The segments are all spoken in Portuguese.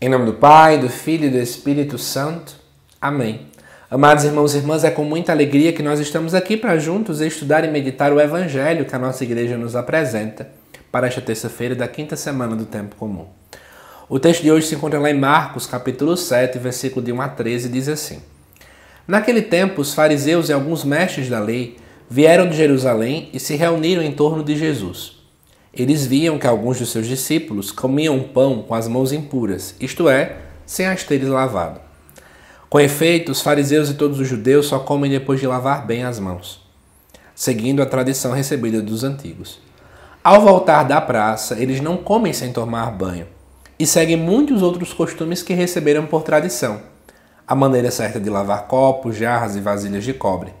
Em nome do Pai, do Filho e do Espírito Santo. Amém. Amados irmãos e irmãs, é com muita alegria que nós estamos aqui para juntos estudar e meditar o Evangelho que a nossa igreja nos apresenta para esta terça-feira da quinta semana do tempo comum. O texto de hoje se encontra lá em Marcos, capítulo 7, versículo de 1 a 13, diz assim: Naquele tempo, os fariseus e alguns mestres da lei vieram de Jerusalém e se reuniram em torno de Jesus. Eles viam que alguns dos seus discípulos comiam pão com as mãos impuras, isto é, sem as teres lavado. Com efeito, os fariseus e todos os judeus só comem depois de lavar bem as mãos, seguindo a tradição recebida dos antigos. Ao voltar da praça, eles não comem sem tomar banho e seguem muitos outros costumes que receberam por tradição. A maneira certa de lavar copos, jarras e vasilhas de cobre.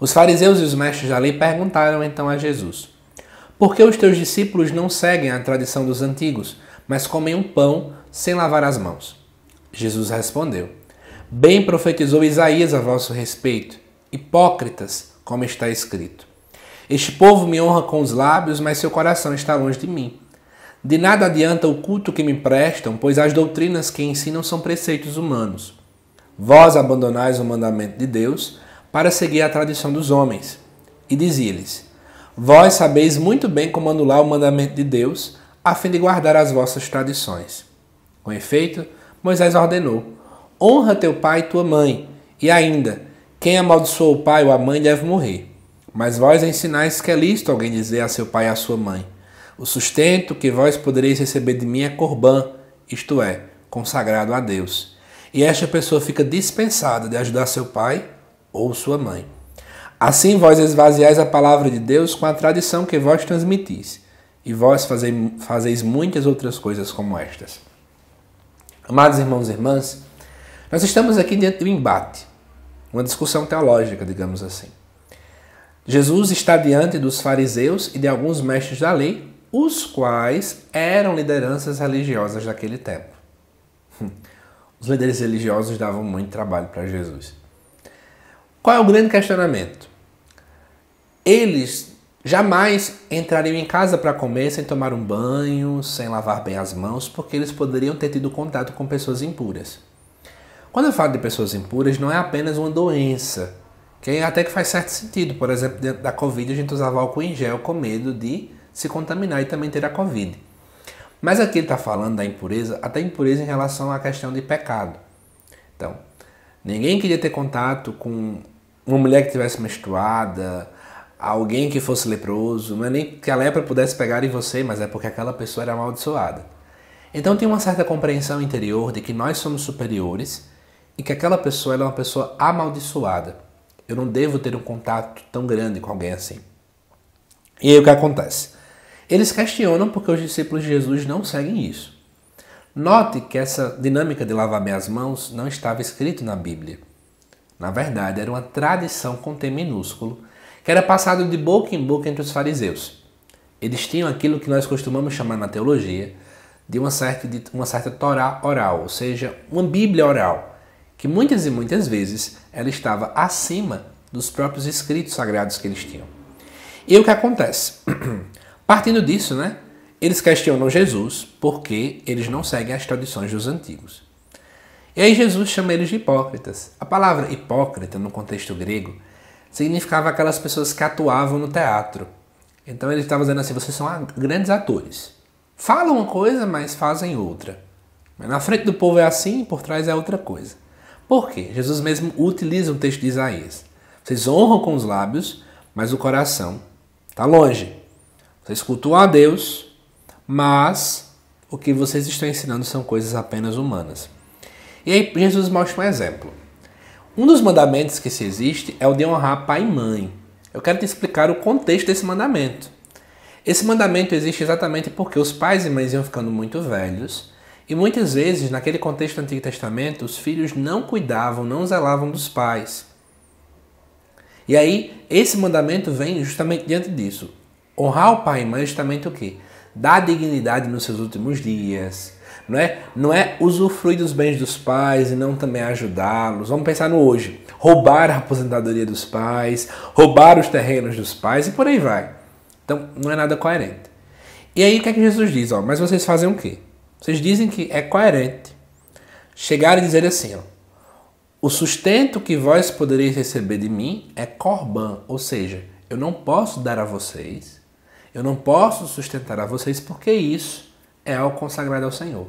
Os fariseus e os mestres da lei perguntaram então a Jesus: por que os teus discípulos não seguem a tradição dos antigos, mas comem um pão sem lavar as mãos? Jesus respondeu: Bem profetizou Isaías a vosso respeito, hipócritas, como está escrito. Este povo me honra com os lábios, mas seu coração está longe de mim. De nada adianta o culto que me prestam, pois as doutrinas que ensinam são preceitos humanos. Vós abandonais o mandamento de Deus para seguir a tradição dos homens. E dizia-lhes: Vós sabeis muito bem como anular o mandamento de Deus, a fim de guardar as vossas tradições. Com efeito, Moisés ordenou: Honra teu pai e tua mãe, e ainda, quem amaldiçoou o pai ou a mãe deve morrer. Mas vós ensinais que é lícito alguém dizer a seu pai e a sua mãe: O sustento que vós podereis receber de mim é corbã, isto é, consagrado a Deus. E esta pessoa fica dispensada de ajudar seu pai ou sua mãe. Assim vós esvaziais a palavra de Deus com a tradição que vós transmitis, e vós fazeis, fazeis muitas outras coisas como estas. Amados irmãos e irmãs, nós estamos aqui diante de um embate, uma discussão teológica, digamos assim. Jesus está diante dos fariseus e de alguns mestres da lei, os quais eram lideranças religiosas daquele tempo. Os líderes religiosos davam muito trabalho para Jesus. Qual é o grande questionamento? Eles jamais entrariam em casa para comer sem tomar um banho, sem lavar bem as mãos, porque eles poderiam ter tido contato com pessoas impuras. Quando eu falo de pessoas impuras, não é apenas uma doença, que até que faz certo sentido. Por exemplo, dentro da Covid, a gente usava álcool em gel com medo de se contaminar e também ter a Covid. Mas aqui ele está falando da impureza, até impureza em relação à questão de pecado. Então, ninguém queria ter contato com uma mulher que tivesse menstruada, alguém que fosse leproso, não é nem que a lepra pudesse pegar em você, mas é porque aquela pessoa era amaldiçoada. Então tem uma certa compreensão interior de que nós somos superiores e que aquela pessoa é uma pessoa amaldiçoada. Eu não devo ter um contato tão grande com alguém assim. E aí o que acontece? Eles questionam porque os discípulos de Jesus não seguem isso. Note que essa dinâmica de lavar as mãos não estava escrito na Bíblia. Na verdade, era uma tradição com T minúsculo, que era passado de boca em boca entre os fariseus. Eles tinham aquilo que nós costumamos chamar na teologia de uma certa, de uma certa Torá oral, ou seja, uma Bíblia oral, que muitas e muitas vezes ela estava acima dos próprios escritos sagrados que eles tinham. E o que acontece? Partindo disso, né, eles questionam Jesus porque eles não seguem as tradições dos antigos. E aí Jesus chama eles de hipócritas. A palavra hipócrita, no contexto grego, significava aquelas pessoas que atuavam no teatro. Então ele estava dizendo assim: vocês são grandes atores. Falam uma coisa, mas fazem outra. Na frente do povo é assim, por trás é outra coisa. Por quê? Jesus mesmo utiliza um texto de Isaías. Vocês honram com os lábios, mas o coração está longe. Vocês cultuam a Deus, mas o que vocês estão ensinando são coisas apenas humanas. E aí Jesus mostra um exemplo. Um dos mandamentos que se existe é o de honrar pai e mãe. Eu quero te explicar o contexto desse mandamento. Esse mandamento existe exatamente porque os pais e mães iam ficando muito velhos e muitas vezes, naquele contexto do Antigo Testamento, os filhos não cuidavam, não zelavam dos pais. E aí, esse mandamento vem justamente diante disso. Honrar o pai e mãe é justamente o quê? Dar dignidade nos seus últimos dias, não é, não é usufruir dos bens dos pais e não também ajudá-los. Vamos pensar no hoje. Roubar a aposentadoria dos pais, roubar os terrenos dos pais e por aí vai. Então, não é nada coerente. E aí, o que é que Jesus diz? Ó, mas vocês fazem o quê? Vocês dizem que é coerente chegar e dizer assim, ó, o sustento que vós podereis receber de mim é corban, ou seja, eu não posso dar a vocês, eu não posso sustentar a vocês porque isso é algo consagrado ao Senhor.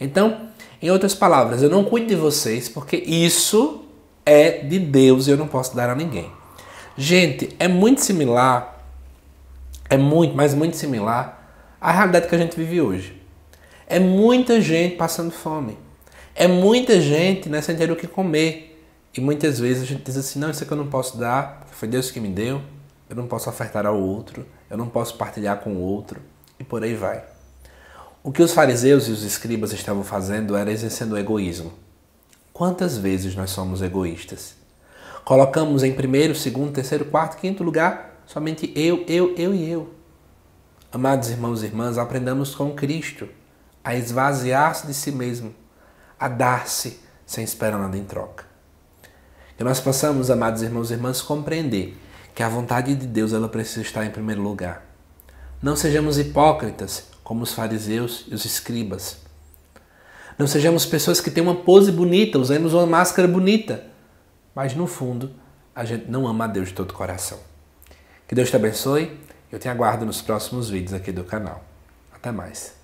Então, em outras palavras, eu não cuido de vocês porque isso é de Deus e eu não posso dar a ninguém. Gente, é muito similar, é muito, mas muito similar à realidade que a gente vive hoje. É muita gente passando fome. É muita gente né, sem ter o que comer. E muitas vezes a gente diz assim: não, isso aqui eu não posso dar, foi Deus que me deu, eu não posso ofertar ao outro, eu não posso partilhar com o outro, e por aí vai. O que os fariseus e os escribas estavam fazendo era exercendo o egoísmo. Quantas vezes nós somos egoístas? Colocamos em primeiro, segundo, terceiro, quarto, quinto lugar somente eu, eu, eu e eu. Amados irmãos e irmãs, aprendamos com Cristo a esvaziar-se de si mesmo a dar-se sem esperar nada em troca. Que nós possamos, amados irmãos e irmãs, compreender que a vontade de Deus ela precisa estar em primeiro lugar. Não sejamos hipócritas como os fariseus e os escribas. Não sejamos pessoas que têm uma pose bonita, usamos uma máscara bonita, mas no fundo a gente não ama a Deus de todo o coração. Que Deus te abençoe. Eu te aguardo nos próximos vídeos aqui do canal. Até mais.